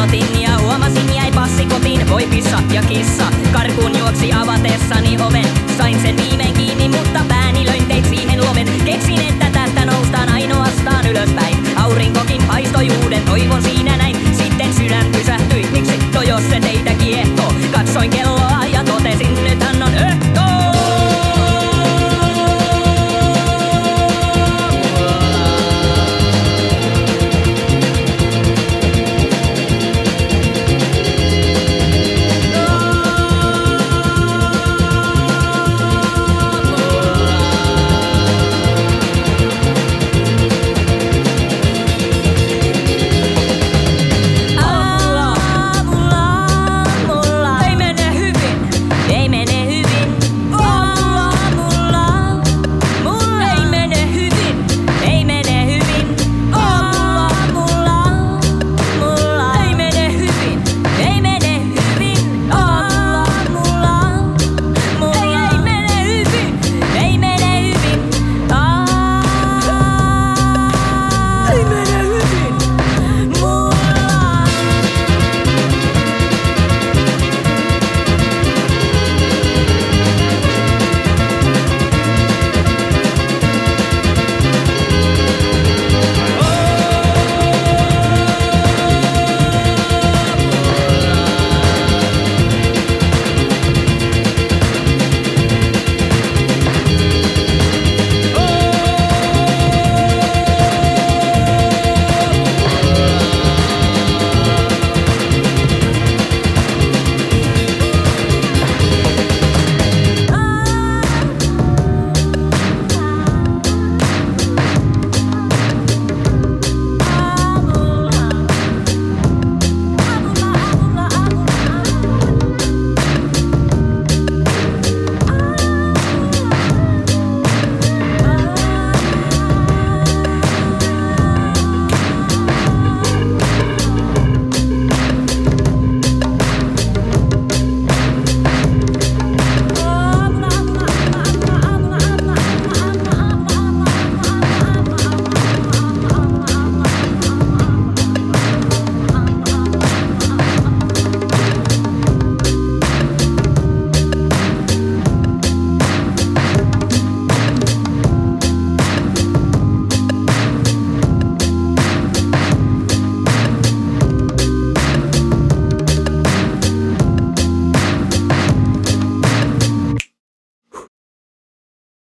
pankissa. Ja huomasin, jäi passi kotiin, voi pissa ja kissa. Karkuun juoksi avatessani oven, sain sen viimein kiinni, mutta pääni